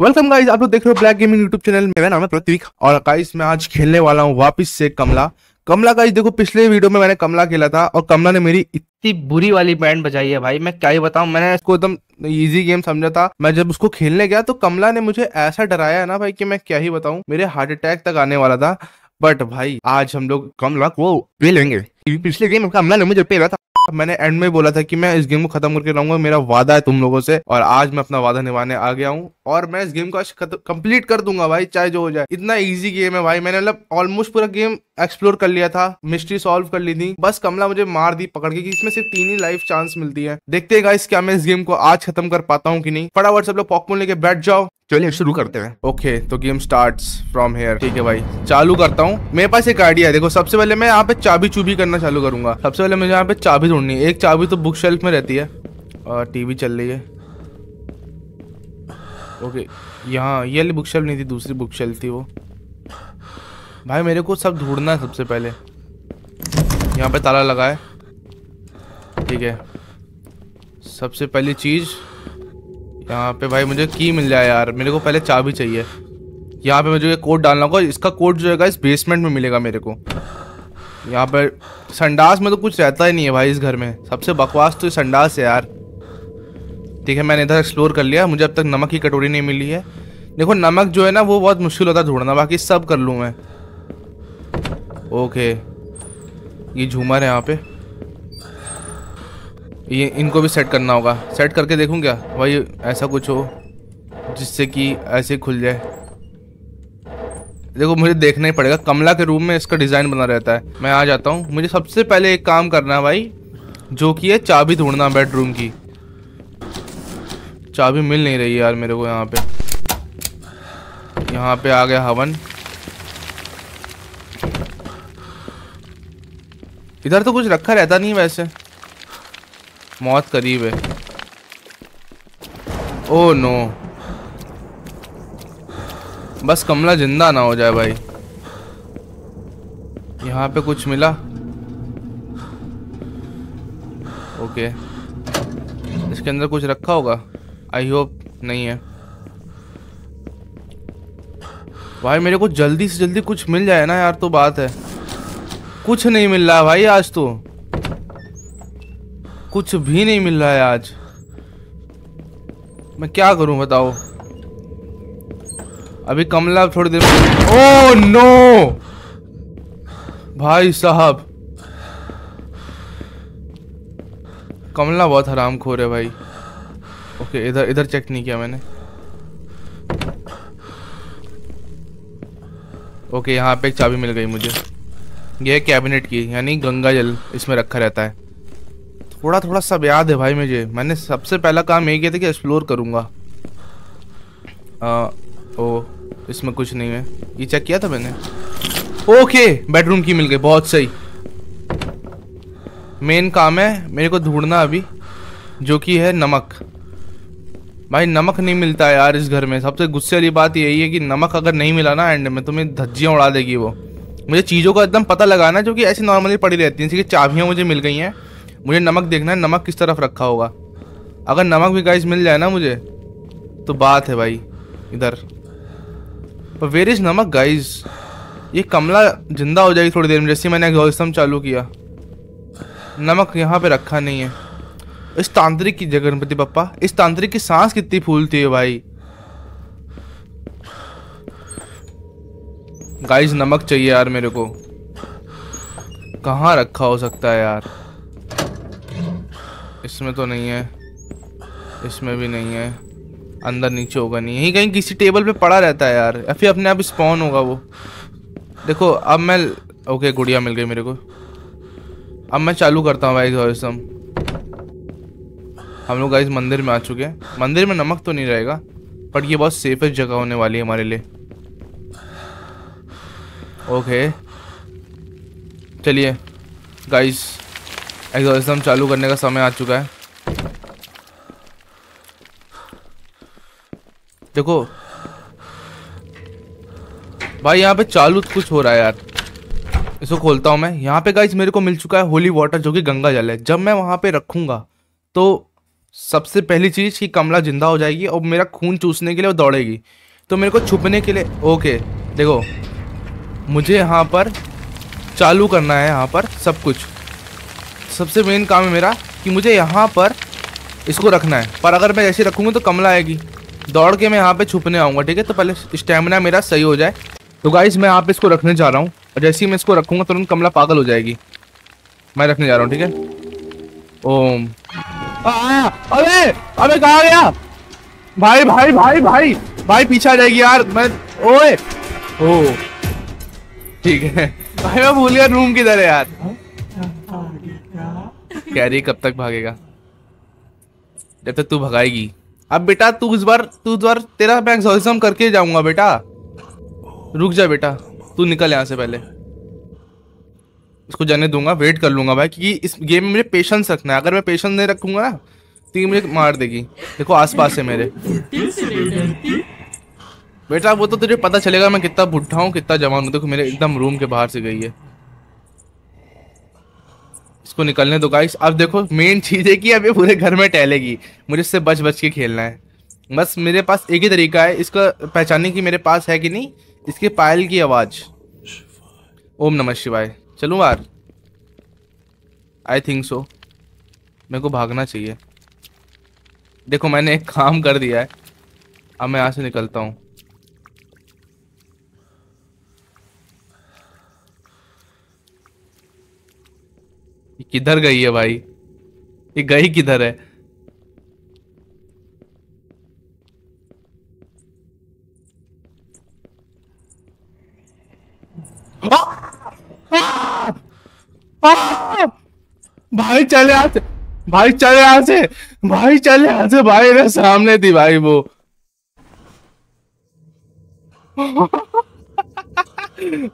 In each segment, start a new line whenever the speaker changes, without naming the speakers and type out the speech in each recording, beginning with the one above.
Welcome guys आप लोग देख रहे हो ब्लैक गेमिंग यूट्यूब चैनल मेरा नाम है प्रतीक और गाइस मैं आज खेलने वाला हूँ वापस से कमला। कमला गाइस देखो, पिछले वीडियो में मैंने कमला खेला था और कमला ने मेरी इतनी बुरी वाली बैंड बजाई है भाई। मैं क्या ही बताऊँ, मैंने इसको एकदम इजी गेम समझा था। मैं जब उसको खेलने गया तो कमला ने मुझे ऐसा डराया ना भाई कि मैं क्या ही बताऊँ, मेरे हार्ट अटैक तक आने वाला था। बट भाई, आज हम लोग कमला को पे लेंगे। पिछले गेम कमला ने मुझे पेला मैंने एंड में बोला था कि मैं इस गेम को खत्म करके रहूँगा मेरा वादा है तुम लोगों से, और आज मैं अपना वादा निभाने आ गया हूँ, और मैं इस गेम को कंप्लीट कर दूँगा भाई, चाहे जो हो जाए। इतना इजी गेम है भाई, मैंने मतलब ऑलमोस्ट पूरा गेम एक्सप्लोर कर लिया था मिस्ट्री सॉल्व कर ली थी। बस कमला मुझे मार दी पकड़ के, कि इसमें सिर्फ़ तीन ही लाइफ चांस मिलती है। देखते हैं गाइस क्या मैं इस गेम को आज खत्म कर पाता हूँ कि नहीं। फटाफट सब लोग पॉपकॉर्न लेके बैठ जाओ। चलिए शुरू करते हैं। ओके तो गेम स्टार्ट फ्रॉम हेयर ठीक है भाई। चालू करता हूँ। मेरे पास एक आइडिया है। देखो, सबसे पहले मैं यहाँ पे चाबी चुबी करना चालू करूँगा। सबसे पहले मुझे यहाँ पे चाबी ढूंढनी है। एक चाबी तो बुक शेल्फ में रहती है। और टीवी चल रही है। ओके यहाँ ये वाली बुक शेल्फ नहीं थी, दूसरी बुक शेल्फ थी वो। भाई, मेरे को सब ढूंढना है सबसे पहले। यहाँ पे ताला लगा है ठीक है। सबसे पहली चीज़ यहाँ पे भाई मुझे की मिल जाए यार। मेरे को पहले चाबी चाहिए। यहाँ पे मुझे ये कोड डालना होगा। इसका कोड जो है इस बेसमेंट में मिलेगा मेरे को। यहाँ पर संडास में तो कुछ रहता ही नहीं है भाई इस घर में। सबसे बकवास तो संडास है यार। ठीक है मैंने इधर एक्सप्लोर कर लिया। मुझे अब तक नमक की कटोरी नहीं मिली है। देखो, नमक जो है ना, वो बहुत मुश्किल होता है ढूंढना। बाकी सब कर लूँ मैं। ओके ये झूमर है यहाँ पे। ये इनको भी सेट करना होगा। सेट करके देखूँ क्या? भाई, ऐसा कुछ हो जिससे कि ऐसे खुल जाए। देखो, मुझे देखना ही पड़ेगा। कमला के रूम में इसका डिज़ाइन बना रहता है। मैं आ जाता हूँ। मुझे सबसे पहले एक काम करना है भाई, जो कि है चाबी ढूंढना बेडरूम की। चाबी मिल नहीं रही यार मेरे को यहाँ पे। यहाँ पे आ गया हवन। इधर तो कुछ रखा रहता नहीं वैसे। मौत करीब है। Oh no. बस कमला ज़िंदा ना हो जाए भाई। यहाँ पे कुछ मिला? ओके। इसके अंदर कुछ रखा होगा? आई होप नहीं है। भाई, मेरे को जल्दी से जल्दी कुछ मिल जाए ना यार तो बात है। कुछ नहीं मिल रहा भाई आज तो। कुछ भी नहीं मिल रहा है आज। मैं क्या करूँ बताओ? अभी कमला थोड़ी देर ओ नो! भाई साहब। कमला बहुत हराम खोर है भाई। ओके, इधर इधर चेक नहीं किया मैंने। ओके, यहाँ पे एक चाबी मिल गई मुझे। यह कैबिनेट की, यानी गंगा जल इसमें रखा रहता है। थोड़ा थोड़ा सब याद है भाई मुझे। मैंने सबसे पहला काम यही किया था कि एक्सप्लोर करूँगा। ओ, इसमें कुछ नहीं है। ये चेक किया था मैंने? ओके बेडरूम की मिल गई, बहुत सही। मेन काम है मेरे को ढूंढना अभी, जो कि है नमक। भाई, नमक नहीं मिलता है यार इस घर में। सबसे गुस्से वाली बात यही है कि नमक अगर नहीं मिला ना एंड में तो मेरी धज्जियाँ उड़ा देगी वो। मुझे चीज़ों का एकदम पता लगाना जो कि ऐसी नॉर्मली पड़ी रहती हैं, जैसे कि चाबियाँ मुझे मिल गई हैं। मुझे नमक देखना है, नमक किस तरफ़ रखा होगा? अगर नमक भी गाइस मिल जाए ना मुझे तो बात है भाई, इधर। पर वेर इज़ नमक गाइस ये कमला ज़िंदा हो जाएगी थोड़ी देर में, जैसे मैंने एग्जॉस्टम चालू किया। नमक यहाँ पे रखा नहीं है। इस तांत्रिक की जगह, गणपति पप्पा इस तांत्रिक की सांस कितनी फूलती है भाई। गाइस नमक चाहिए यार मेरे को। कहाँ रखा हो सकता है यार? इसमें तो नहीं है। इसमें भी नहीं है। अंदर नीचे होगा नहीं। यही कहीं किसी टेबल पे पड़ा रहता है यार। या फिर अपने आप स्पॉन होगा वो। देखो, अब मैं ओके, गुड़िया मिल गई मेरे को। अब मैं चालू करता हूँ भाई एग्जॉरिज्म हम लोग गाइस मंदिर में आ चुके हैं। मंदिर में नमक तो नहीं रहेगा बट ये बहुत सेफेस्ट जगह होने वाली है हमारे लिए। ओके चलिए गाइस एग्जॉरिज्म चालू करने का समय आ चुका है। देखो। भाई, यहाँ पे चालू कुछ हो रहा है यार। इसको खोलता हूँ मैं। यहाँ पे गाइस मेरे को मिल चुका है होली वाटर जो कि गंगा जल है। जब मैं वहाँ पे रखूँगा तो सबसे पहली चीज़ कि कमला ज़िंदा हो जाएगी और मेरा खून चूसने के लिए वो दौड़ेगी। तो मेरे को छुपने के लिए ओके देखो। मुझे यहाँ पर चालू करना है, यहाँ पर सब कुछ। सबसे मेन काम है मेरा कि मुझे यहाँ पर इसको रखना है। पर अगर मैं ऐसे रखूँगा तो कमला आएगी। दौड़ के मैं यहाँ पे छुपने आऊँगा, ठीक है? तो पहले स्टेमिना मेरा सही हो जाए। तो गाइस मैं यहाँ पे इसको रखने जा रहा हूँ। और जैसे ही मैं इसको रखूँगा, तुरंत कमला पागल हो जाएगी। मैं रखने जा रहा हूँ, ठीक है? ओम। अबे! अबे, कहा गया? भाई भाई भाई भाई! भाई, पीछे जाएगी यार। मैं, ओए! ओ ठीक है। भाई, मैं भूल गया रूम किधर है यार? कह रही कब तक भागेगा? जब तक तू भगाएगी। अब बेटा, तू इस बार, तू इस बार तेरा मैं एग्जॉर्सिज्म करके जाऊँगा बेटा। रुक जा बेटा, तू निकल यहाँ से पहले। इसको जाने दूँगा वेट कर लूँगा भाई, क्योंकि इस गेम में मुझे पेशेंस रखना है। अगर मैं पेशेंस नहीं रखूँगा ना तो ये मुझे मार देगी। देखो, आसपास है मेरे। बेटा, वो तो तुझे पता चलेगा मैं कितना बुढ़ा हूँ, कितना जवान हूँ। देखो, मेरे एकदम रूम के बाहर से गई है। इसको निकलने दो गाइस अब देखो मेन चीज़ है कि अब ये पूरे घर में टहलेगी। मुझे इससे बच बच के खेलना है। बस मेरे पास एक ही तरीका है। इसका पहचानने की मेरे पास है कि नहीं? इसके पायल की आवाज़। ओम नमः शिवाय। चलूँ यार आई थिंक सो मेरे को भागना चाहिए। देखो, मैंने एक काम कर दिया है। अब मैं यहाँ से निकलता हूँ। किधर गई है भाई? ये गई किधर है? भाई चले आते भाई चले यहाँ भाई चले यहाँ भाई मेरे सामने थी भाई वो।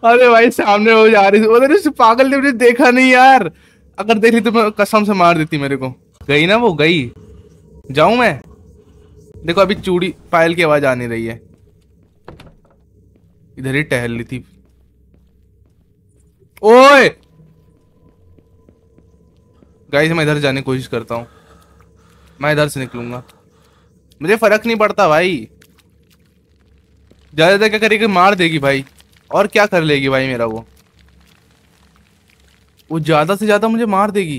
अरे भाई सामने वो जा रही थी। पागल ने मुझे देखा नहीं यार। अगर देख ली तो मैं कसम से मार देती मेरे को। गई ना वो, गई। जाऊँ मैं? देखो, अभी चूड़ी पायल की आवाज़ आ नहीं रही है। इधर ही टहल रही थी। ओए! गाइस मैं इधर जाने की कोशिश करता हूँ। मैं इधर से निकलूँगा। मुझे फ़र्क नहीं पड़ता भाई। ज़्यादा क्या करेगी? मार देगी भाई। और क्या कर लेगी भाई मेरा वो? वो ज़्यादा से ज़्यादा मुझे मार देगी।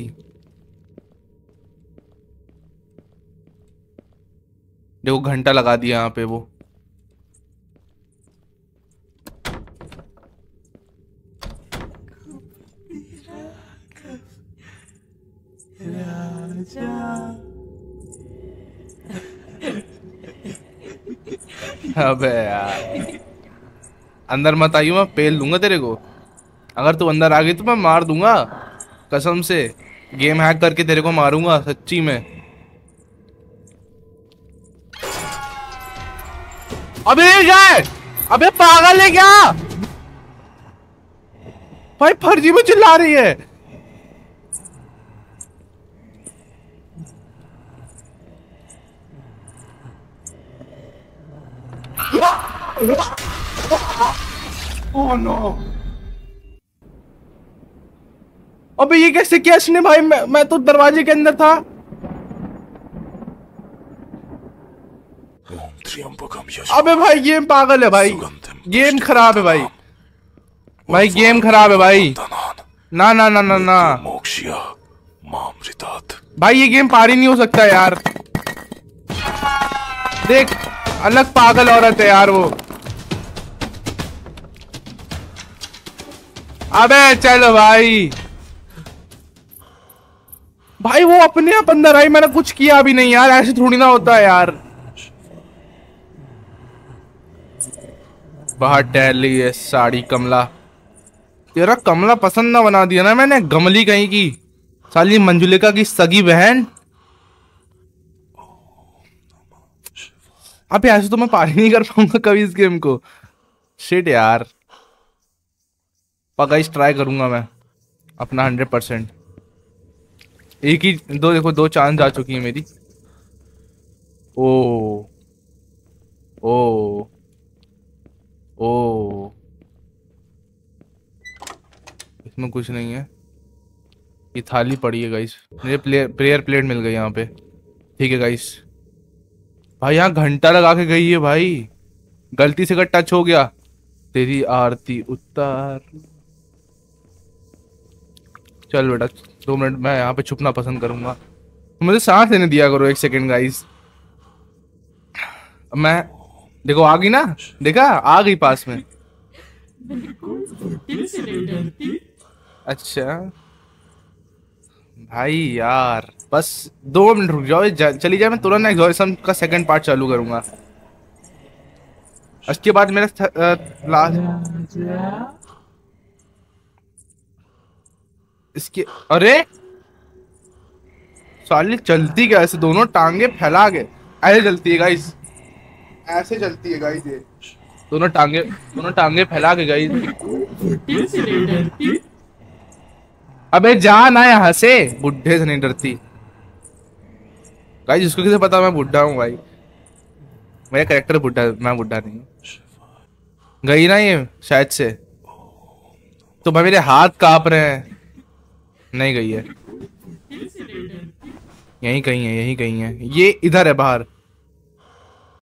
देखो, घंटा लगा दिया यहाँ पे वो। अबे यार। अंदर मत आइयो, मैं पेल दूँगा तेरे को। अगर तू अंदर आ गई तो मैं मार दूँगा। कसम से। गेम हैक करके तेरे को मारूँगा, सच्ची में। अबे क्या अबे, पागल है क्या? भाई, फर्जी में चिल्ला रही है। Oh no अबे ये कैसे किया इसने भाई? मैं, मैं तो दरवाजे के अंदर था। अबे भाई गेम पागल है भाई। गेम खराब है भाई। भाई गेम खराब है भाई। ना ना ना ना ना। भाई ये गेम पारी नहीं हो सकता यार। देख अलग पागल औरत है यार वो। अबे चलो भाई। भाई वो अपने आप अंदर आई, मैंने कुछ किया भी नहीं यार, ऐसे थोड़ी ना होता है यार। बाहर टहल है, साड़ी, कमला। तेरा कमला पसंद ना बना दिया ना मैंने, गमली कहीं की। साली मंजुलिका की सगी बहन। अब ऐसे तो मैं पारी नहीं कर पाऊँगा कभी इस गेम को। शिट यार। पका इस ट्राई करूँगा मैं। अपना हंड्रेड परसेंट एक ही, दो देखो, दो चाँद जा चुकी है मेरी। ओ ओ ओ। इसमें कुछ नहीं है। ये थाली पड़ी है गाइस मुझे प्लेयर प्लेट मिल गई यहाँ पे। ठीक है गाइस भाई, यहाँ घंटा लगा के गई है, भाई। गलती से अगर टच हो गया, तेरी आरती उतार। चल बेटा दो मिनट मैं यहाँ पे छुपना पसंद करूँगा। मुझे सांस लेने दिया करो एक सेकंड गाइस मैं देखो, आ गई ना? देखा? आ गई पास में। अच्छा। भाई यार, बस दो मिनट रुक जाओ चली जाए, मैं तुरंत एग्जॉरिज्म का सेकंड पार्ट चालू करूँगा। उसके बाद मेरा लास्ट इसके, अरे! साली चलती क्या ऐसे? दोनों टांगे फैला के। ऐसे चलती है गाइस ऐसे चलती है गाइस ये। दोनों टांगे दोनों टांगे फैला के गाइस अबे जा ना यहाँ से, बुढ़े से नहीं डरती। गाइस जिसको किसे पता मैं बुढ़ा हूँ भाई? मेरा करेक्टर बुढ़ा, मैं बुढ़ा नहीं गई ना ये, शायद से। तो भाई मेरे हाथ काँप रहे हैं। नहीं गई है। यही कहीं है, यही कहीं है। ये इधर है बाहर।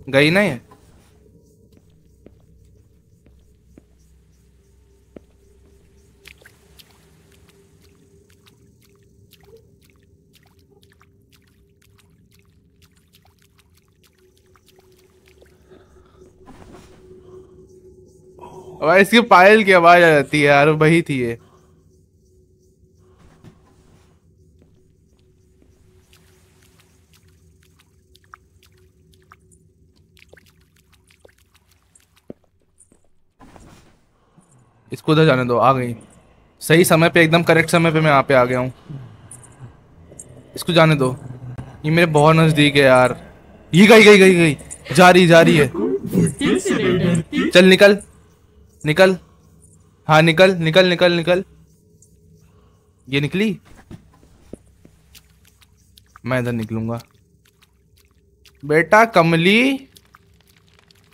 गई ना ये? इसकी पायल की आवाज़ आ जाती है यार, वही थी ये। इसको उधर जाने दो, आ गई। सही समय पे, एकदम करेक्ट समय पे मैं यहाँ पे आ गया हूँ। इसको जाने दो। ये मेरे बहुत नज़दीक है यार। ये गई गई गई गई। जा रही जा रही है। चल, निकल। निकल। हाँ निकल निकल निकल निकल। ये निकली? मैं इधर निकलूँगा। बेटा कमली,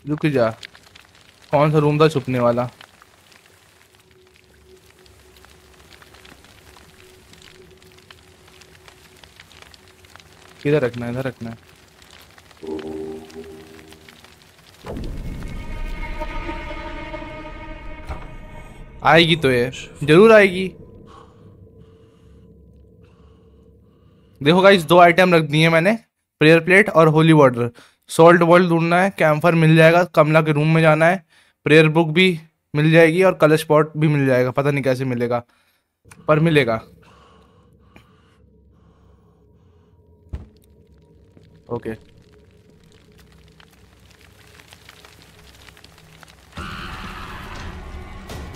रुक जा। कौन सा रूम था छुपने वाला? किधर रखना है इधर रखना। है आएगी तो ये, ज़रूर आएगी। देखो गाइस दो आइटम रख दिए मैंने प्रेयर प्लेट और होली वाटर सॉल्ट वॉल्ट ढूंढना है कैम्फर मिल जाएगा, कमला के रूम में जाना है। प्रेयर बुक भी मिल जाएगी और कलर स्पॉट भी मिल जाएगा, पता नहीं कैसे मिलेगा, पर मिलेगा। ओके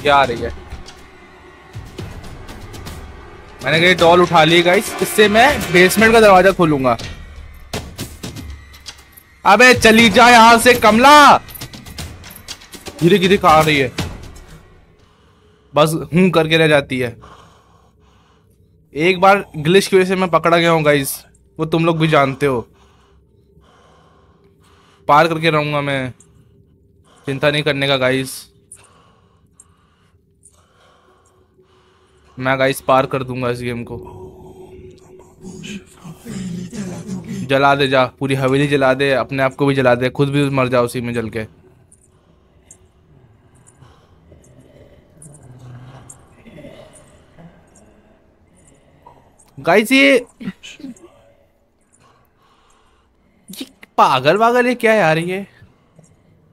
क्या आ रही है? मैंने कही डॉल उठा ली गाइस इससे मैं बेसमेंट का दरवाज़ा खोलूँगा। अबे, चली जा यहाँ से, कमला! धीरे धीरे कहा रही है? बस हूँ करके रह जाती है। एक बार ग्लिश की वजह से मैं पकड़ा गया हूँ गाइस वो तुम लोग भी जानते हो। पार करके रहूँगा मैं। चिंता नहीं करने का गाइस मैं गाइस पार कर दूँगा इस गेम को। जला दे, जा। पूरी हवेली जला दे, अपने आप को भी जला दे। खुद भी मर जाओ उसी में जल के। गाइस ये पागल वागल है क्या यार ये?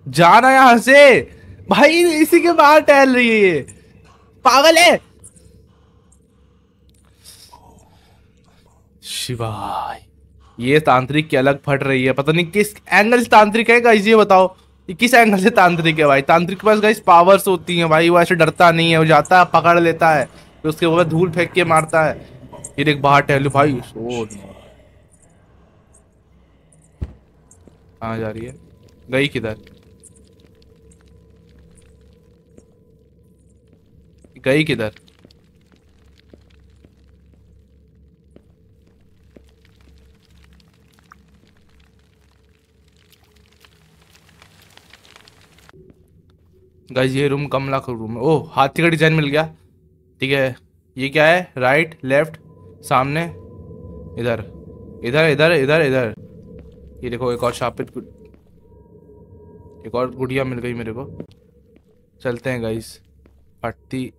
जाना यहाँ से। भाई, इसी के बाहर टहल रही है ये। पागल है। शिवाय, ये तांत्रिक की अलग फट रही है। पता नहीं किस एंगल से तांत्रिक है गाइस ये बताओ। ये किस एंगल से तांत्रिक है भाई? तांत्रिक के पास गाइस पावर्स होती हैं भाई, वो ऐसे डरता नहीं है, वो जाता है, पकड़ लेता है। फिर उसके बाद धूल फेंक के मारता है। ये देख बाहर टहलू, भाई सो कहाँ जा रही है? गई किधर? गई किधर? गाइस ये रूम कमला का रूम है। ओह, हाथी का डिज़ाइन मिल गया। ठीक है, ये क्या है? राइट लेफ़्ट सामने, इधर। इधर इधर इधर इधर। ये देखो, एक और शापित एक और गुड़िया मिल गई मेरे को। चलते हैं गाइस फटती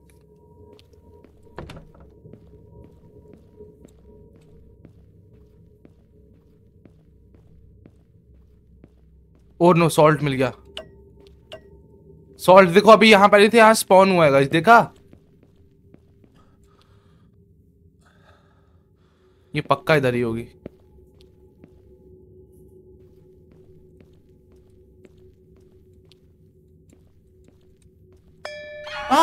और नो सॉल्ट मिल गया। सॉल्ट देखो, अभी यहाँ पर थे, यहाँ स्पॉन हुआ है गाइस देखा? ये पक्का इधर ही होगी।
ओम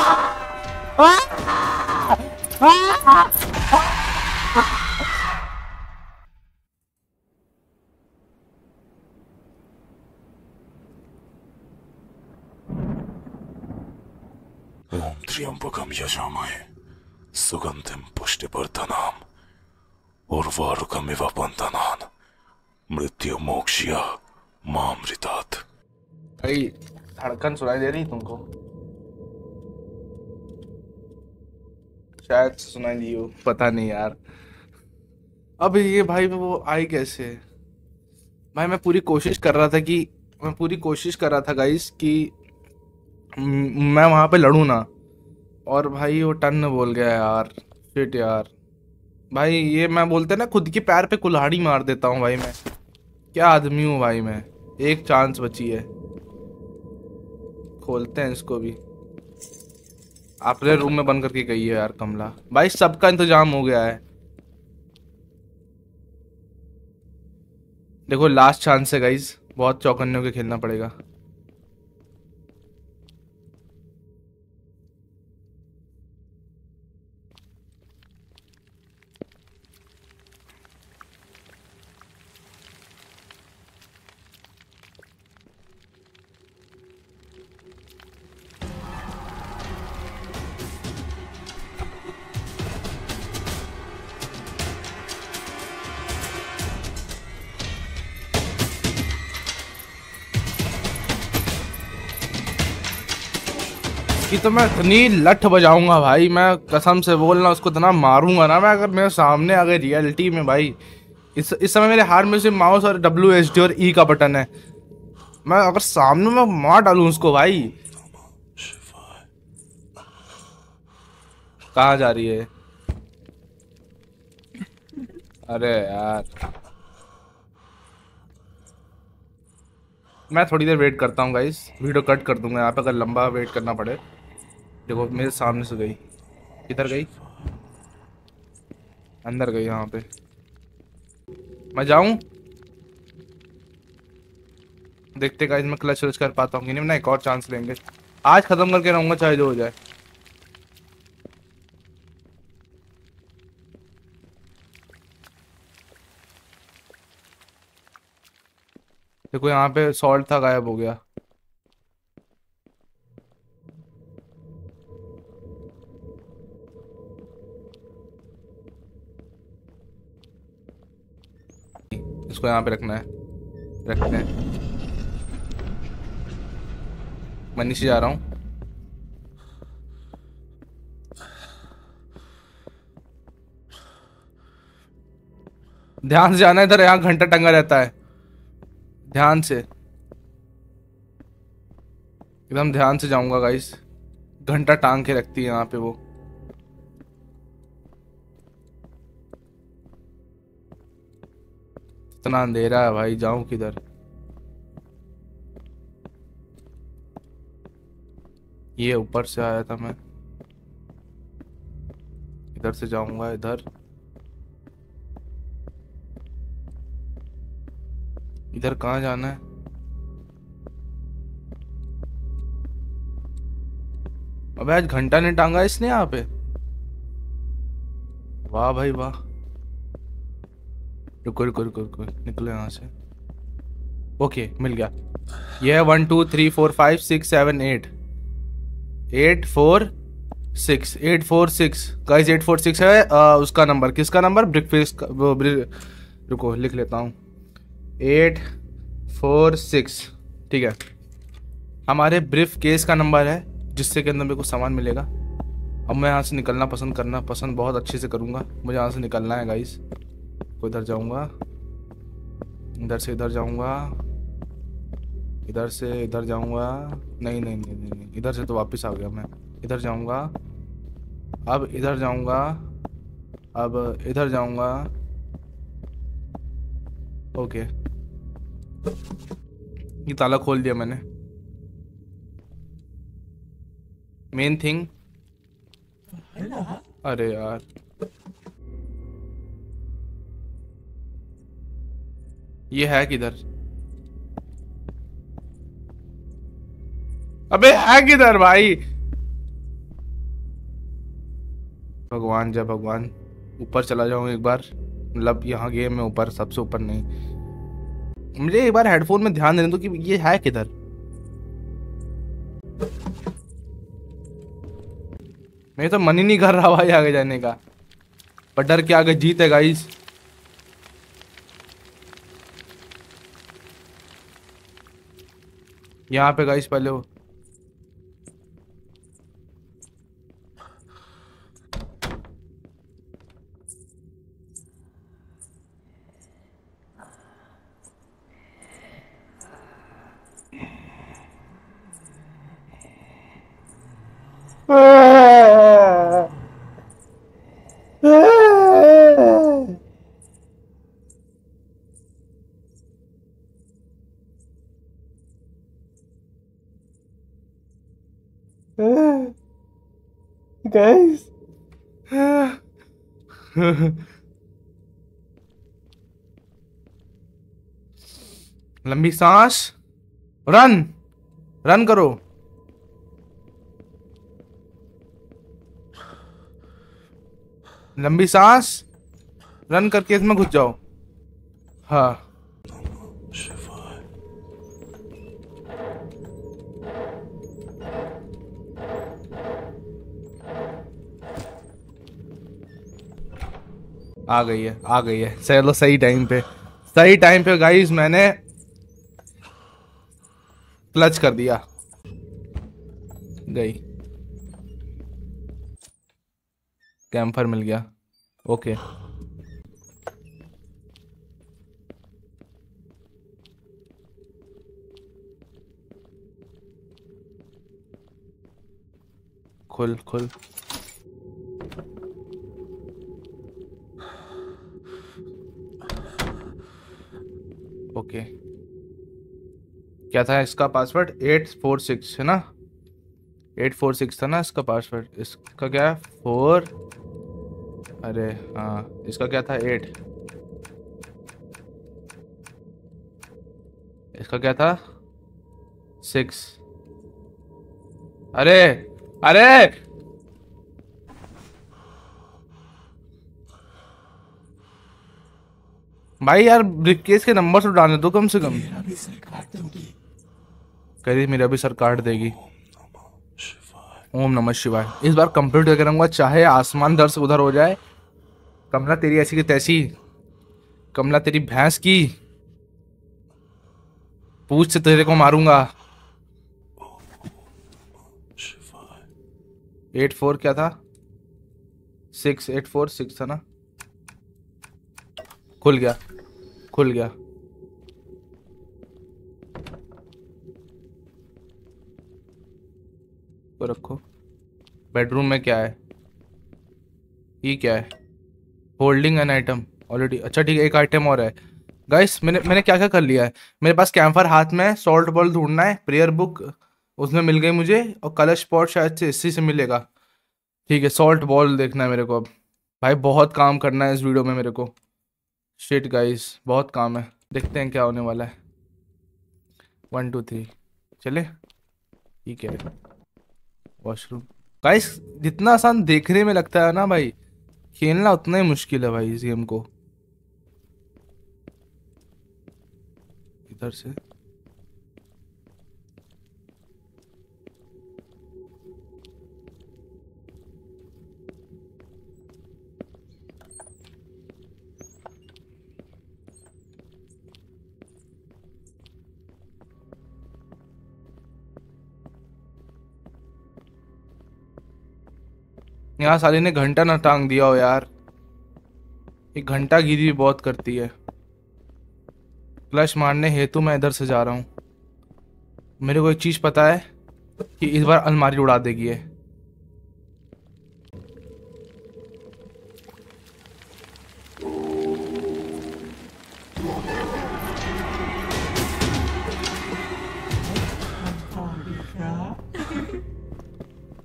त्र्यंबकम यजामहे सुगंधिम पुष्टिवर्धनाम उर्वारुकमिव बंधनान मृत्यु मोक्षिया मामृतात्
भाई धड़कन सुनाई दे रही तुमको शायद सुना दी हो। पता नहीं यार। अब ये भाई वो आई कैसे? भाई मैं पूरी कोशिश कर रहा था कि, मैं पूरी कोशिश कर रहा था गाइस कि मैं वहाँ पे लड़ूं ना। और भाई वो टन बोल गया यार। फिट यार। भाई ये मैं बोलते ना, खुद के पैर पे कुल्हाड़ी मार देता हूँ भाई मैं। क्या आदमी हूँ भाई मैं। एक चांस बची है। खोलते हैं इसको भी। अपने रूम में बंद करके गई है यार कमला। भाई, सबका इंतज़ाम हो गया है। देखो लास्ट चांस है गाइज़ बहुत चौकन्ने होकर खेलना पड़ेगा। तो मैं इतनी लठ बजाऊँगा भाई, मैं कसम से बोलना, उसको इतना मारूँगा ना मैं, अगर मेरे सामने गए रियलिटी में भाई। इस इस समय मेरे हाथ में सिर्फ़ माउस और डब्ल्यू एच डी और ई का बटन है। मैं अगर सामने में मार डालूं उसको भाई। कहाँ जा रही है? अरे यार। मैं थोड़ी देर वेट करता हूँ गाइस वीडियो कट कर दूँगा यहाँ पे, अगर लंबा वेट करना पड़े। देखो, मेरे सामने से गई। किधर गई? अंदर गई यहाँ पे। मैं जाऊँ? देखते गाइस मैं क्लच वच कर पाता हूँ कि नहीं। ना एक और चांस लेंगे। आज खत्म करके रहूँगा, चाहे जो हो जाए। देखो, यहाँ पे सॉल्ट था, गायब हो गया। इसको यहाँ पे रखना है। रखते हैं। मैं नीचे जा रहा हूँ। ध्यान से जाना इधर, यहाँ घंटा टंगा रहता है। ध्यान से। एकदम ध्यान से जाऊँगा गाइस घंटा टांग के रखती है यहाँ पे वो। इतना अंधेरा है भाई, जाऊँ किधर? ये ऊपर से आया था मैं। इधर से जाऊँगा, इधर। इधर कहाँ जाना है? अबे आज घंटा नहीं टांगा इसने यहाँ पे। वाह भाई, वाह। रुको रुको रुको रुको निकलो यहाँ से। ओके मिल गया। ये है one two three four five six seven eight eight four six eight four six guys eight four six है आ, उसका नंबर किसका नंबर ब्रिकफिस्ट का रुको लिख लेता हूँ। एट फोर सिक्स ठीक है। हमारे ब्रीफ केस का नंबर है जिससे के अंदर मेरे को सामान मिलेगा। अब मैं यहाँ से निकलना पसंद करना पसंद बहुत अच्छे से करूँगा। मुझे यहाँ से निकलना है गाइस इधर जाऊँगा। इधर से इधर जाऊँगा। इधर से इधर जाऊँगा। नहीं नहीं नहीं नहीं नहीं। इधर से तो वापस आ गया मैं। इधर जाऊँगा। अब इधर जाऊँगा। अब इधर जाऊँगा। ओके। ये ताला खोल दिया मैंने। Main thing. अरे यार। ये है किधर? अबे, है किधर भाई? भगवान, जय भगवान। ऊपर चला जाऊँ एक बार। मतलब यहाँ गेम में ऊपर, सबसे ऊपर नहीं। मुझे एक बार हेडफोन में ध्यान देने दो कि ये है किधर? मेरे तो मन ही नहीं कर रहा भाई आगे जाने का। पर डर के आगे जीत है गाइस यहाँ पे गाइस पहले guys. लंबी सांस। रन रन करो। लंबी सांस। रन करके इसमें घुस जाओ। हाँ। आ गई है, आ गई है। चलो सही टाइम पे। सही टाइम पे गाइस मैंने क्लच कर दिया। गई। कैंपर मिल गया। ओके खुल खुल। ओके। क्या था इसका पासवर्ड एट फोर सिक्स है ना? एट फोर सिक्स था ना इसका पासवर्ड इसका क्या है? फोर अरे हाँ इसका क्या था? एट इसका क्या था? सिक्स अरे अरे! भाई यार ब्रिकेस के नंबर तो डालने दो कम से कम। कह रही मेरा भी सर काट देगी। ओम नमः शिवाय। इस बार कंप्लीट करके रहूँगा चाहे आसमान दर से उधर हो जाए। कमला तेरी ऐसी की तैसी। कमला तेरी भैंस की। पूछ से तेरे को मारूँगा। एट फोर क्या था? सिक्स एट फोर सिक्स था ना? खुल गया। खुल गया। को रखो। बेडरूम में क्या है? ये क्या है? Holding an item. ऑलरेडी अच्छा ठीक है, एक आइटम और है। गाइस मैंने मैंने क्या क्या कर लिया है? मेरे पास कैम्फर हाथ में है सॉल्ट बॉल ढूंढना है प्रेयर बुक उसमें मिल गई मुझे, और कलश पॉट शायद से इसी से मिलेगा। ठीक है सॉल्ट बॉल देखना है मेरे को अब। भाई, बहुत काम करना है इस वीडियो में मेरे को। शिट गाइस बहुत काम है। देखते हैं क्या होने वाला है। वन टू थ्री चले। ठीक है? वॉशरूम गाइस जितना आसान देखने में लगता है ना भाई, खेलना उतना ही मुश्किल है भाई इस गेम को। इधर से। यहाँ साली ने घंटा ना टांग दिया हो यार। एक घंटा गिरी भी बहुत करती है। क्लश मारने हेतु मैं इधर से जा रहा हूँ। मेरे को एक चीज़ पता है कि इस बार अलमारी उड़ा देगी है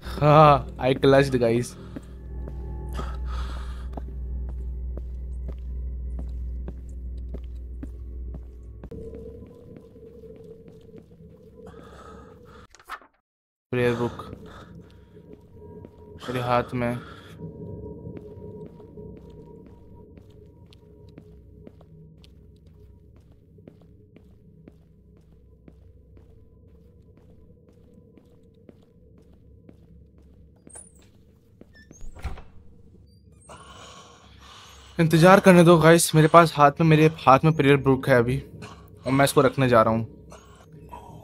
हाँ आई क्लच्ड गाइस हाथ में। इंतज़ार करने दो गाइस मेरे पास हाथ में, मेरे हाथ में प्रेयर बुक है अभी, और मैं इसको रखने जा रहा हूँ।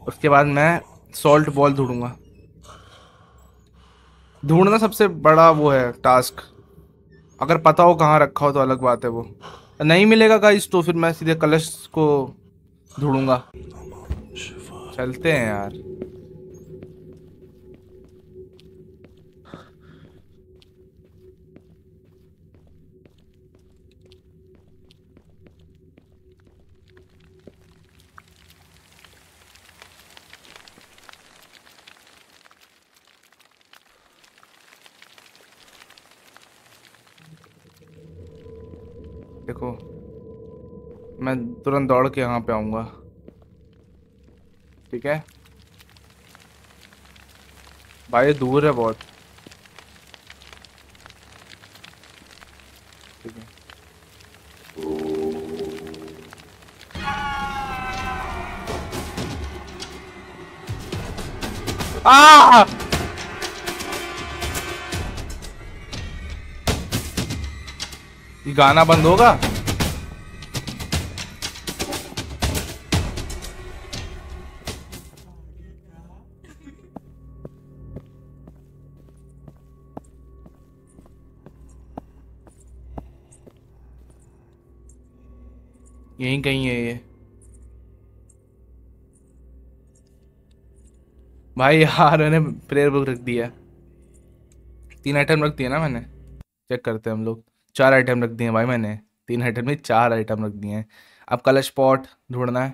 उसके बाद मैं सॉल्ट बॉल ढूंढूँगा। ढूंढना सबसे बड़ा वो है टास्क अगर पता हो कहाँ रखा हो तो अलग बात है वो। नहीं मिलेगा गाइस तो फिर मैं सीधे कलश को ढूंढूँगा। चलते हैं यार। देखो, मैं तुरंत दौड़ के यहाँ पे आऊँगा। ठीक है? भाई दूर है बहुत। ठीक है। आ ये गाना बंद होगा? यहीं कहीं है ये। भाई यार, मैंने प्रेयर बुक रख दिया। तीन आइटम रख दिया ना मैंने। चेक करते हैं हम लोग। चार आइटम रख दिए भाई मैंने। तीन आइटम में चार आइटम रख दिए हैं। अब कलश स्पॉट ढूंढना है,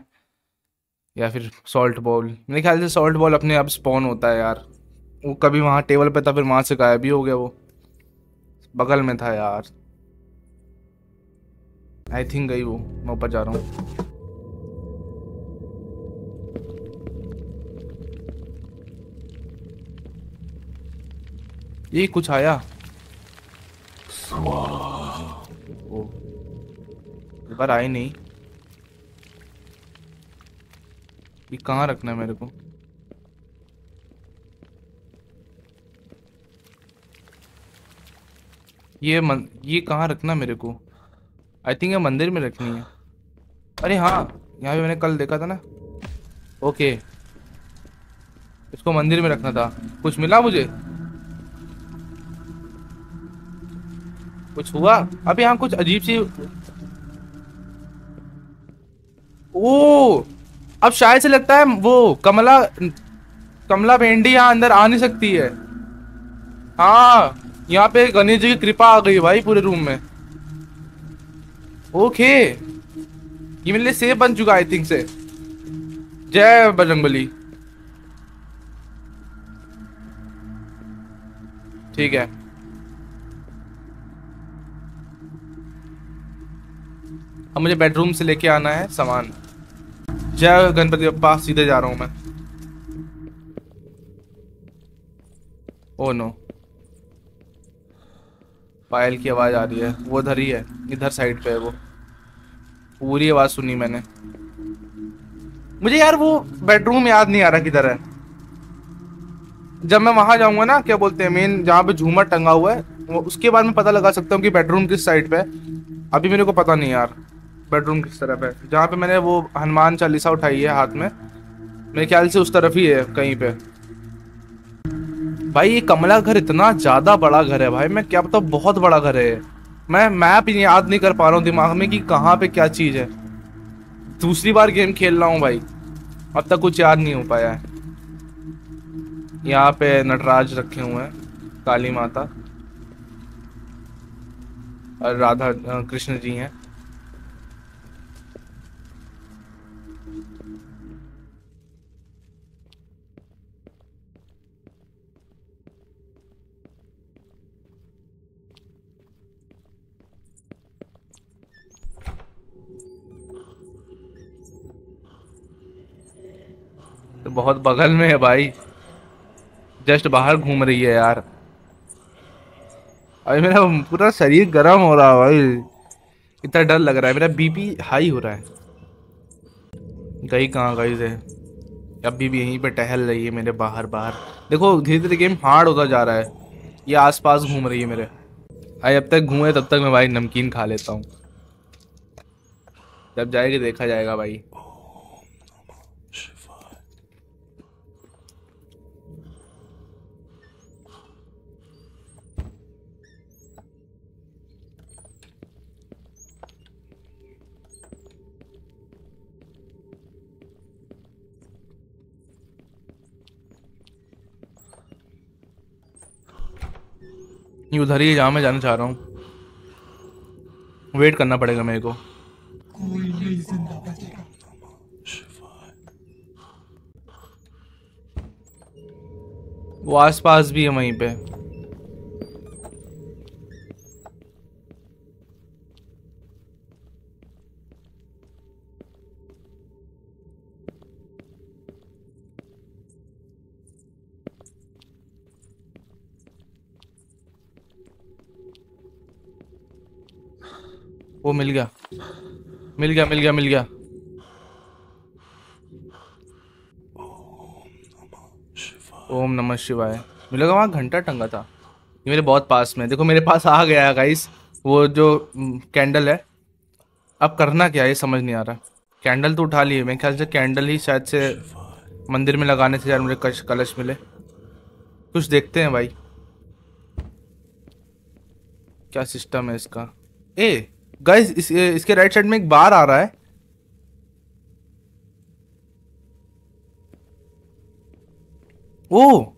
या फिर सॉल्ट बॉल मेरे ख्याल से सॉल्ट बॉल अपने आप स्पॉन होता है यार। वो कभी वहाँ टेबल पे था, फिर वहाँ से गायब भी हो गया वो। बगल में था यार। आई थिंक गई वो, मैं ऊपर जा रहा हूँ। ये कुछ आया। बार आई नहीं। ये कहाँ रखना है मेरे को? ये मन, ये कहाँ रखना मेरे को? आई थिंक ये मंदिर में रखनी है। अरे हाँ यहाँ पे मैंने कल देखा था ना। ओके इसको मंदिर में रखना था। कुछ मिला मुझे? कुछ हुआ? अब यहाँ कुछ अजीब सी ओ, अब शायद से लगता है वो कमला कमला भेंडी यहाँ अंदर आ नहीं सकती है। हाँ यहाँ पे गणेश जी की कृपा आ गई भाई पूरे रूम में। ओके, ये मेरे लिए सेफ़ बन चुका आई थिंक से। जय बजरंगबली। ठीक है। अब मुझे बेडरूम से लेके आना है सामान। जय गणपति बप्पा, सीधे जा रहा हूँ मैं। ओ नो पायल की आवाज़ आ रही है। वो उधर ही। है इधर साइड पे है वो। पूरी आवाज़ सुनी मैंने। मुझे यार वो बेडरूम याद नहीं आ रहा किधर है। जब मैं वहाँ जाऊँगा ना, क्या बोलते हैं मेन जहाँ पे झूमर टंगा हुआ है, वो उसके बाद में पता लगा सकता हूँ कि बेडरूम किस साइड पे है। अभी मेरे को पता नहीं यार। बेडरूम किस तरफ़ है? जहाँ पे मैंने वो हनुमान चालीसा उठाई है हाथ में, मेरे ख्याल से उस तरफ़ ही है, कहीं पे। भाई, ये कमला घर इतना ज़्यादा बड़ा घर है भाई, मैं क्या बताऊँ, बहुत बड़ा घर है मैं मैप याद नहीं कर पा रहा हूँ दिमाग में कि कहाँ पे क्या चीज़ है। दूसरी बार गेम खेल रहा हूँ भाई, अब तक कुछ याद नहीं हो पाया है। यहाँ पे नटराज रखे हुए हैं, काली माता। और राधा कृष्ण जी हैं। बहुत बगल में है भाई। जस्ट बाहर घूम रही है यार। अभी मेरा पूरा शरीर गर्म हो रहा है भाई। इतना डर लग रहा है। मेरा बीपी हाई हो रहा है। गई कहाँ गई से अभी भी यहीं पे टहल रही है मेरे बाहर बाहर देखो धीरे धीरे गेम हार्ड होता जा रहा है। ये आसपास घूम रही है मेरे। भाई अब तक घूमे, तब तक मैं भाई नमकीन खा लेता हूँ। जब जाएगी देखा जाएगा भाई। ये उधर ही जहाँ मैं जाना चाह रहा हूँ। वेट करना पड़ेगा मेरे को। वो आसपास भी है वहीं पे। मिल गया। मिल गया मिल गया मिल गया। ओम नमः शिवाय। मुझे लगा वहाँ घंटा टंगा था। ये मेरे बहुत पास में देखो, मेरे पास आ गया गाइस वो जो कैंडल है। अब करना क्या ये समझ नहीं आ रहा। कैंडल तो उठा लिए। मेरे ख्याल से कैंडल ही शायद से मंदिर में लगाने से यार मुझे कश, कलश मिले। कुछ देखते हैं भाई। क्या सिस्टम है इसका? ए! गाइस इस, इसके राइट साइड में एक बार आ रहा है। ओ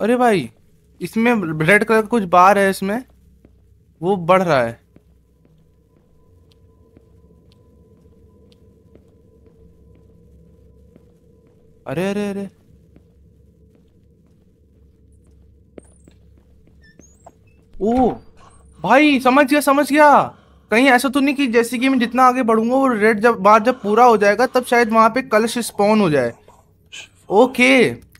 अरे भाई इसमें रेड कलर का कुछ बार है इसमें। वो बढ़ रहा है। अरे अरे अरे। ओ भाई, समझ गया समझ गया। कहीं ऐसा तो नहीं कि जैसे कि मैं जितना आगे बढ़ूँगा, वो रेड जब बार जब पूरा हो जाएगा, तब शायद वहाँ पे कलश स्पॉन हो जाए। Okay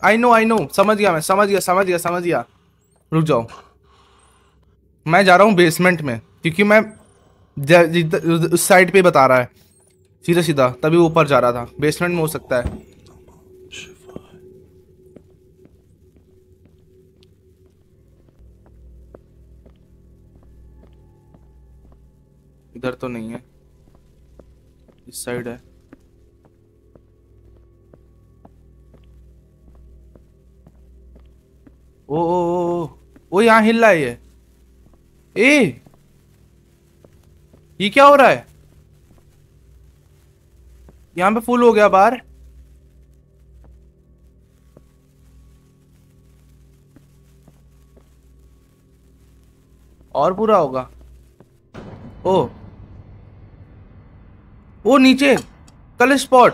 I know I know समझ गया मैं, समझ गया समझ गया समझ गया। रुक जाओ। मैं जा रहा हूँ बेसमेंट में, क्योंकि मैं उस साइड पे बता रहा है। सीधा सीधा तभी ऊपर जा रहा था। बेसमेंट में हो सकता है। इधर तो नहीं है। इस साइड है। ओ ओ ओ ओ यहाँ हिल रहा है ये। ए, ये क्या हो रहा है? यहाँ पे फुल हो गया बार और पूरा होगा। ओ ओ नीचे, कलश स्पॉट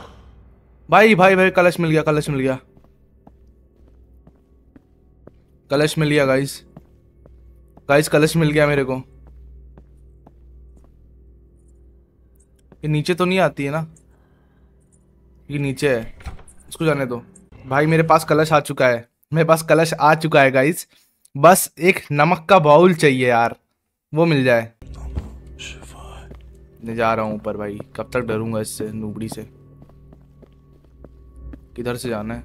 भाई भाई भाई, कलश मिल गया, कलश मिल गया। कलश मिल गया गाइस गाइस कलश मिल गया मेरे को। ये नीचे तो नहीं आती है ना? ये नीचे है। इसको जाने दो। भाई, मेरे पास कलश आ चुका है। मेरे पास कलश आ चुका है गाइस बस एक नमक का बाउल चाहिए यार। वो मिल जाए। मैं जा रहा हूँ ऊपर भाई। कब तक डरूँगा इससे, नूबड़ी से? किधर से जाना है?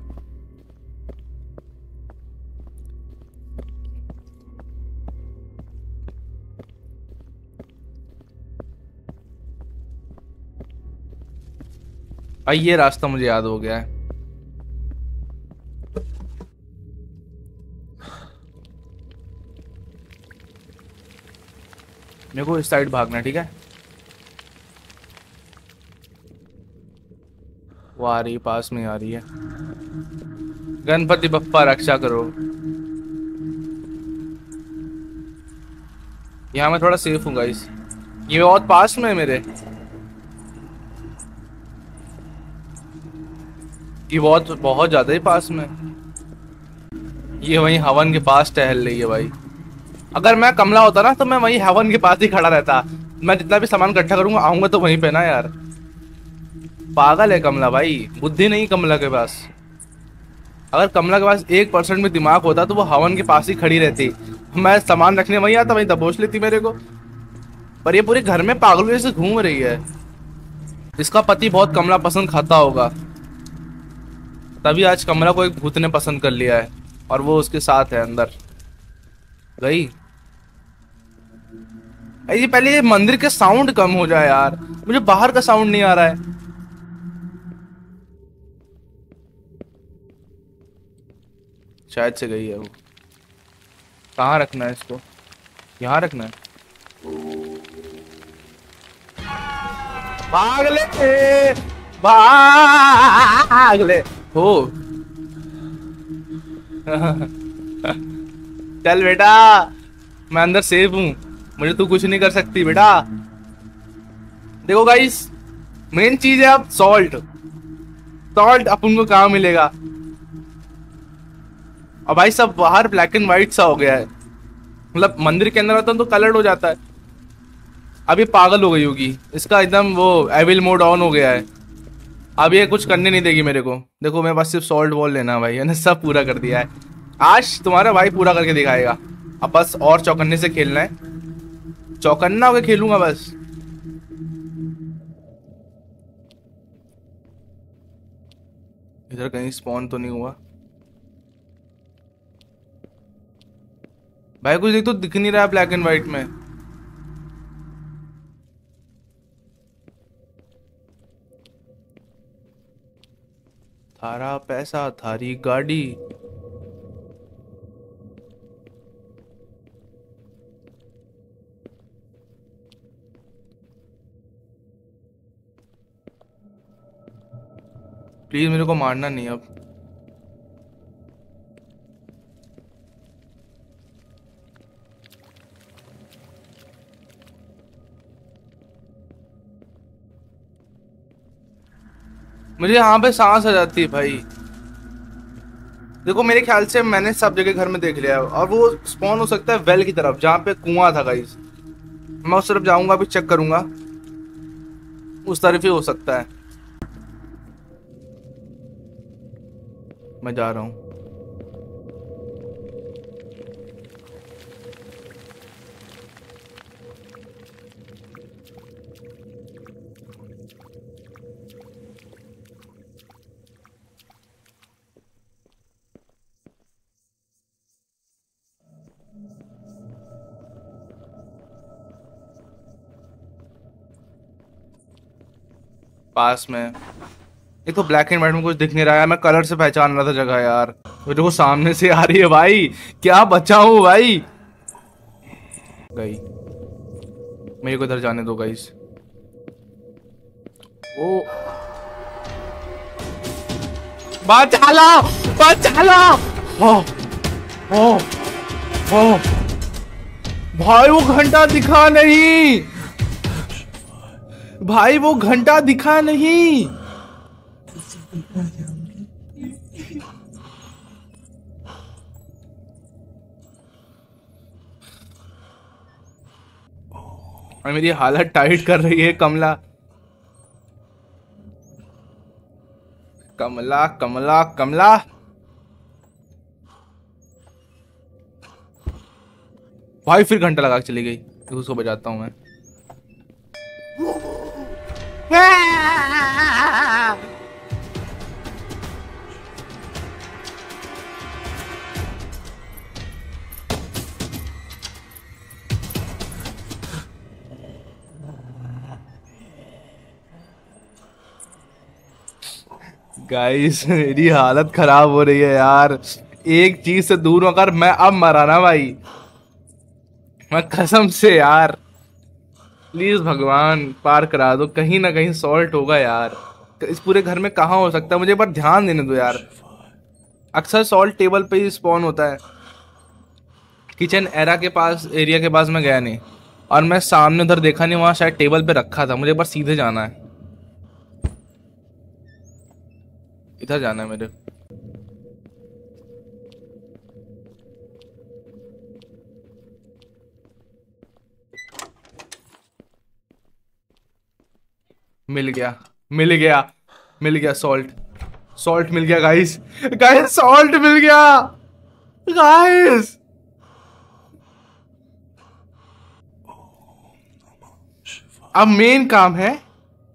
भाई, ये रास्ता मुझे याद हो गया है। मेरे को इस साइड भागना ठीक है? वो आ रही है, पास में आ रही है। गणपति बप्पा रक्षा करो। यहाँ मैं थोड़ा सेफ़ हूँ गाइस ये बहुत पास में है मेरे। ये बहुत बहुत ज़्यादा ही पास में। ये वहीं हवन के पास टहल रही है भाई। अगर मैं कमला होता ना तो मैं वहीं हवन के पास ही खड़ा रहता। मैं जितना भी सामान इकट्ठा करूँगा आऊँगा तो वहीं पे ना यार। पागल है कमला भाई, बुद्धि नहीं कमला के पास। अगर कमला के पास एक परसेंट में दिमाग होता तो वो हवन के पास ही खड़ी रहती। मैं सामान रखने वहीं आता, वहीं दबोच लेती मेरे को। पर ये पूरे घर में पागलों जैसे घूम रही है। इसका पति बहुत कमला पसंद खाता होगा। तभी आज कमला को एक भूत ने पसंद कर लिया है, और वो उसके साथ है अंदर। गई? ये पहले ये मंदिर के साउंड कम हो जाए यार। मुझे बाहर का साउंड नहीं आ रहा है। शायद से गई है वो। कहाँ रखना है इसको? यहाँ रखना है? भाग ले भाग ले। हो। चल बेटा, मैं अंदर सेफ़ हूँ। मुझे तू कुछ नहीं कर सकती बेटा। देखो गाइस मेन चीज़ है अब सॉल्ट सॉल्ट अपन को कहाँ मिलेगा? और भाई सब बाहर ब्लैक एंड व्हाइट सा हो गया है। मतलब मंदिर के अंदर आता तो कलर्ड हो जाता है। अभी पागल हो गई होगी। इसका एकदम वो एविल मोड ऑन हो गया है। अब ये कुछ करने नहीं देगी मेरे को। देखो मेरे पास सिर्फ़ सॉल्ट बॉल लेना है भाई। सब पूरा कर दिया है। आज तुम्हारा भाई पूरा करके दिखाएगा। अब बस और चौकन्ने से खेलना है। चौकन्ना होकर खेलूँगा बस। इधर कहीं स्पॉन तो नहीं हुआ। भाई, कुछ देख तो दिख नहीं रहा ब्लैक एंड व्हाइट में। थारा पैसा, थारी गाड़ी। प्लीज़ मेरे को मारना नहीं अब। मुझे यहाँ पे सांस आ जाती है भाई। देखो, मेरे ख्याल से मैंने सब जगह घर में देख लिया है। और वो स्पॉन हो सकता है वेल की तरफ़, जहाँ पे कुआँ था गाइस मैं उस तरफ़ जाऊँगा, अभी चेक करूँगा। उस तरफ़ ही हो सकता है। मैं जा रहा हूँ। पास में। एक तो ब्लैक एंड व्हाइट में कुछ दिख नहीं रहा है मैं कलर से पहचान रहा था जगह यार। मेरे को सामने से आ रही है भाई, क्या बचा हूँ भाई? गई। मेरे को इधर जाने दो गाइस ओ। बचा लो बचा लो ओ ओ ओ। भाई, वो घंटा दिखा नहीं। भाई, वो घंटा दिखा नहीं। और मेरी हालत टाइट कर रही है, कमला। कमला कमला कमला। भाई, फिर घंटा लगा के चली गई। उसको बजाता हूँ मैं। गाइस मेरी हालत खराब हो रही है यार। एक चीज़ से दूर होकर मैं अब मरा ना भाई। मैं कसम से यार। प्लीज़ भगवान, पार करा दो। कहीं ना कहीं सॉल्ट होगा यार। इस पूरे घर में कहाँ हो सकता है? मुझे एक बार ध्यान देने दो यार। अक्सर सॉल्ट टेबल पे ही स्पॉन होता है। किचन एरा के पास एरिया के पास मैं गया नहीं। और मैं सामने उधर देखा नहीं, वहाँ शायद टेबल पे रखा था। मुझे एक बार सीधे जाना है। इधर जाना है मेरे। मिल गया मिल गया मिल गया सॉल्ट सॉल्ट मिल गया गाइस गाइस सॉल्ट मिल गया. गाइस अब मेन काम है,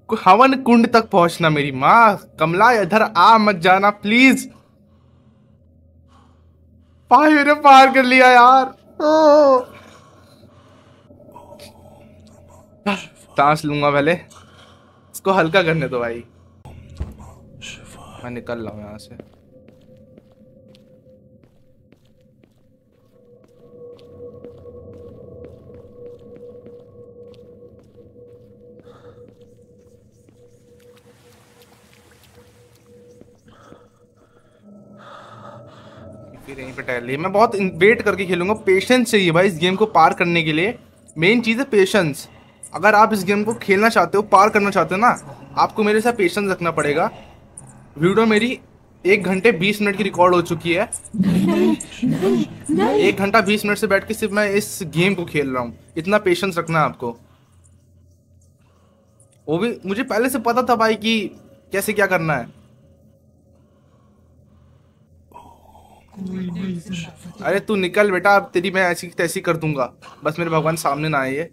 हवन कुंड तक पहुँचना मेरी माँ. कमला, इधर आ मत जाना प्लीज़ भाई मैंने पार कर लिया यार। सांस लूँगा पहले. इसको हल्का करने दो भाई। मैं निकल रहा हूँ यहाँ से। फिर यहीं पे टहल मैं बहुत वेट करके खेलूँगा। पेशेंस चाहिए भाई इस गेम को पार करने के लिए। मेन चीज़ है पेशेंस अगर आप इस गेम को खेलना चाहते हो पार करना चाहते हो ना आपको मेरे साथ पेशेंस रखना पड़ेगा। वीडियो मेरी एक घंटे बीस मिनट की रिकॉर्ड हो चुकी है। एक घंटा बीस मिनट से बैठ के सिर्फ़ मैं इस गेम को खेल रहा हूँ। इतना पेशेंस रखना है आपको। वो भी मुझे पहले से पता था भाई कि कैसे क्या करना है। अरे तू निकल बेटा अब तेरी मैं ऐसी तैसी कर दूँगा। बस मेरे भगवान सामने ना आए।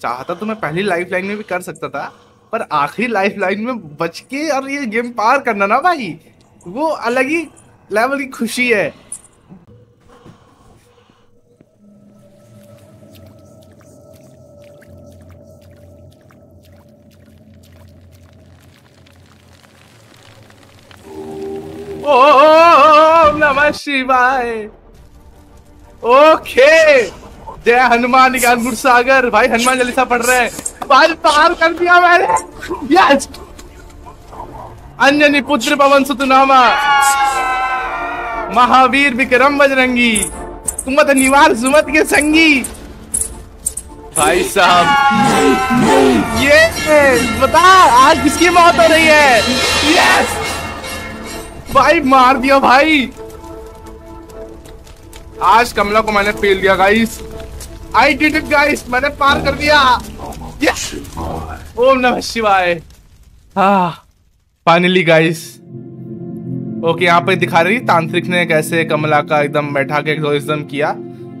चाहता तो मैं पहली लाइफ लाइन में भी कर सकता था, पर आखिरी लाइफ लाइन में बच के और ये गेम पार करना ना भाई। वो अलग ही लेवल की खुशी है। ओम नमः शिवाय। ओके। जय हनुमान सागर। भाई, हनुमान चालीसा पढ़ रहे हैं। पार कर दिया मैंने। यस। अंजनी पुत्र पवन सुतनामा। महावीर विक्रम बजरंगी। कुमत निवार सुमत के संगी। भाई साहब। ये, बता, आज किसकी मौत हो रही है? यस। भाई, मार दिया भाई। आज कमला को मैंने फेल दिया guys I did it guys मैंने पार कर दिया। यस ओम नमः शिवाय। हाँ। फाइनली गाइस ओके यहाँ पे दिखा रही तांत्रिक ने कैसे कमला का एकदम बैठा के एक्सोरिज्म किया।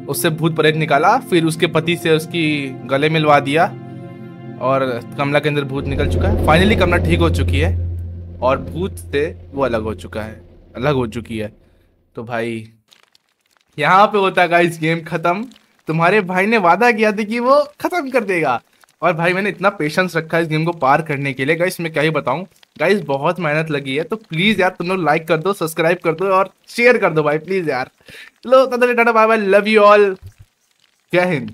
उससे भूत प्रेत निकाला, फिर उसके पति से उसकी गले मिलवा दिया। और कमला के अंदर भूत निकल चुका है। फाइनली कमला ठीक हो चुकी है। और भूत से वो अलग हो चुका है। अलग हो चुकी है। तो भाई, यहाँ पे होता है गाइस गेम खत्म। तुम्हारे भाई ने वादा किया था कि वो खत्म कर देगा। और भाई, मैंने इतना पेशेंस रखा इस गेम को पार करने के लिए। गाइस मैं क्या ही बताऊँ? गाइस बहुत मेहनत लगी है। तो प्लीज़ यार, तुम लोग लाइक कर दो सब्सक्राइब कर दो और शेयर कर दो भाई प्लीज़ यार। चलो tata bye bye love you all जय हिंद।